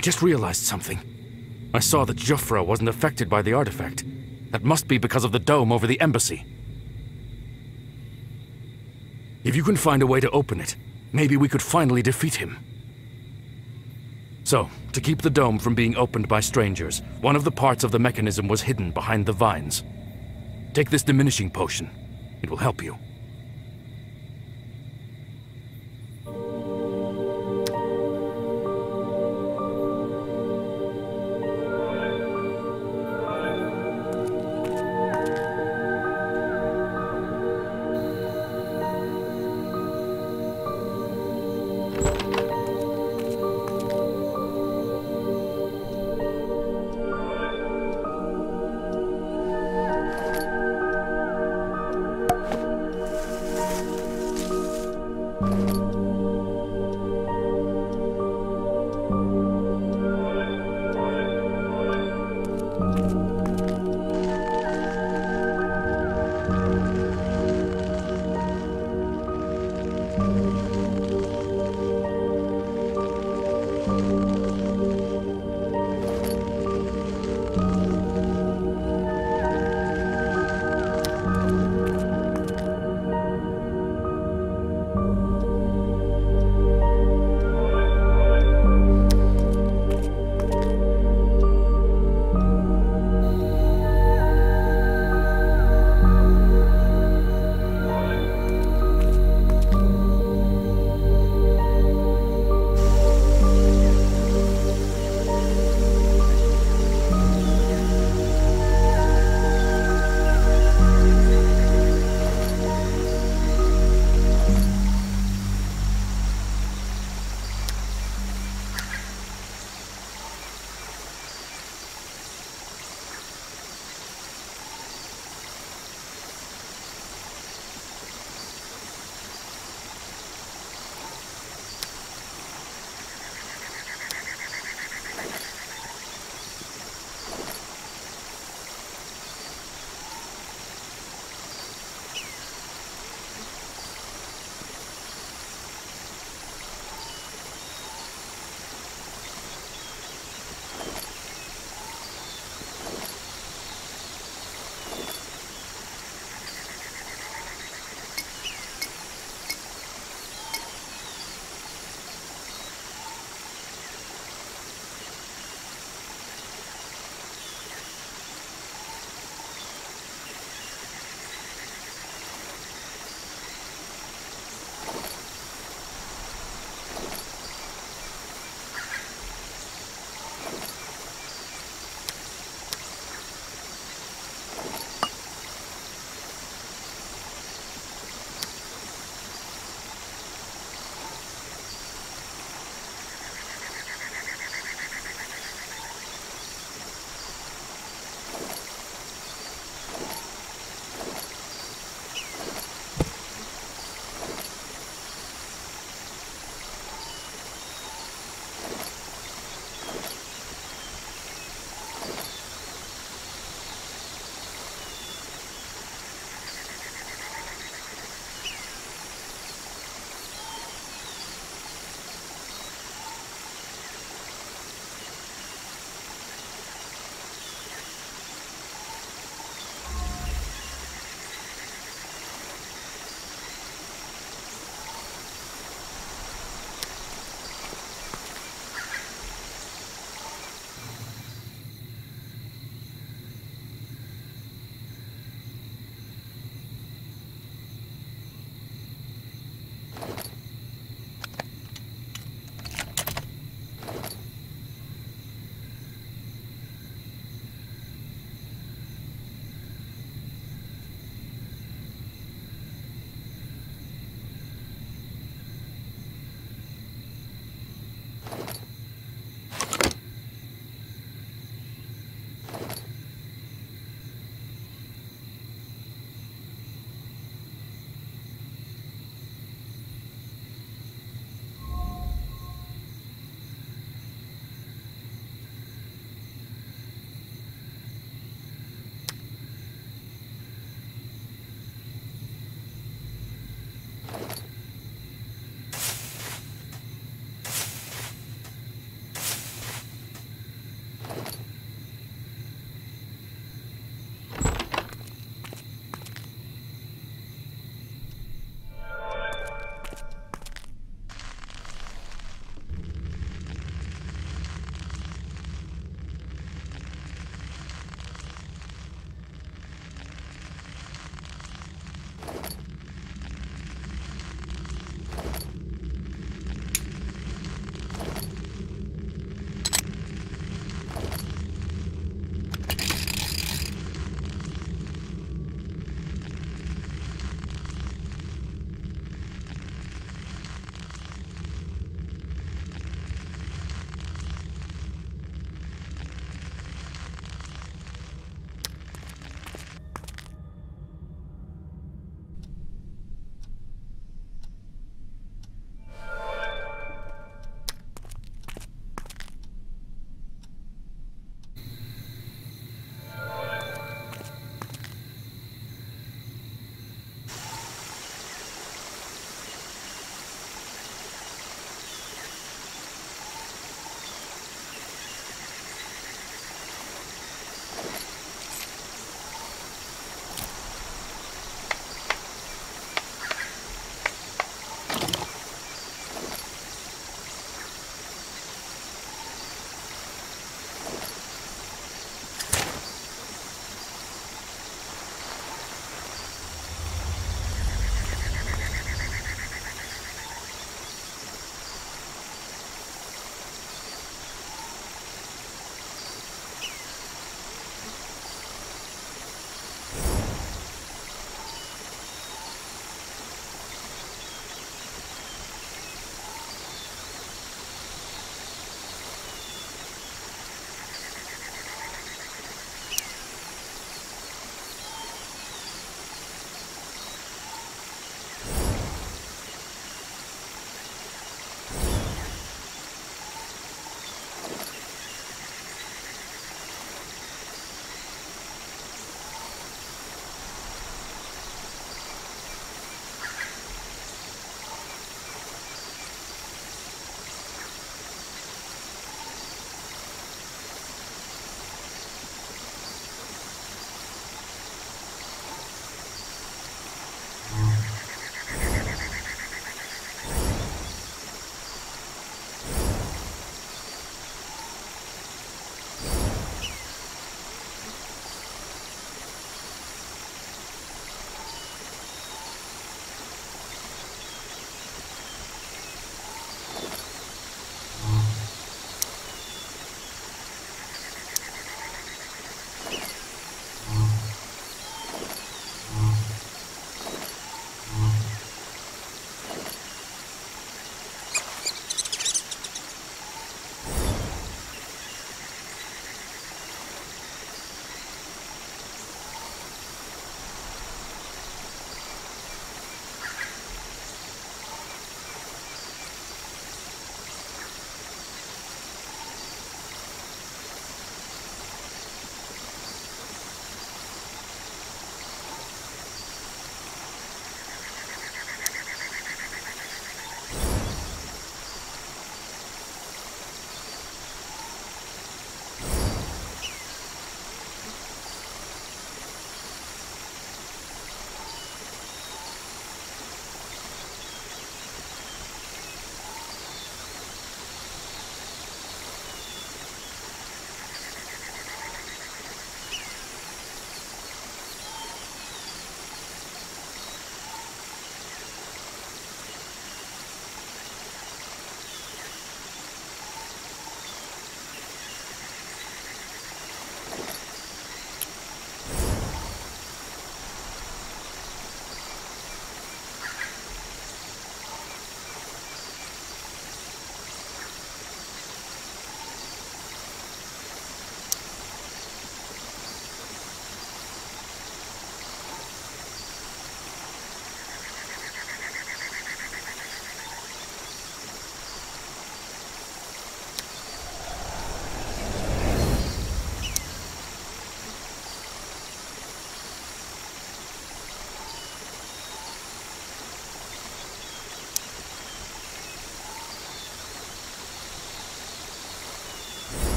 I just realized something. I saw that Jufra wasn't affected by the artifact. That must be because of the dome over the embassy. If you can find a way to open it, maybe we could finally defeat him. So, to keep the dome from being opened by strangers, one of the parts of the mechanism was hidden behind the vines. Take this diminishing potion. It will help you.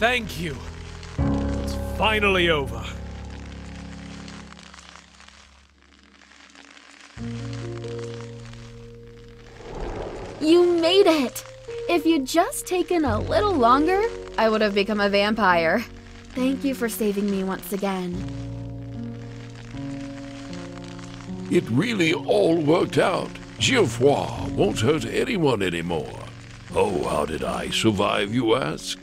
Thank you. It's finally over. You made it! If you'd just taken a little longer, I would have become a vampire. Thank you for saving me once again. It really all worked out. Geoffroy won't hurt anyone anymore. Oh, how did I survive, you ask?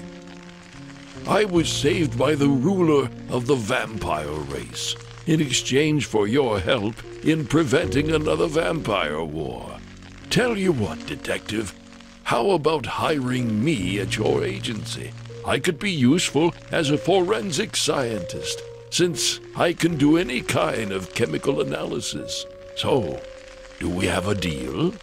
I was saved by the ruler of the vampire race in exchange for your help in preventing another vampire war. Tell you what, Detective, how about hiring me at your agency? I could be useful as a forensic scientist, since I can do any kind of chemical analysis. So, do we have a deal?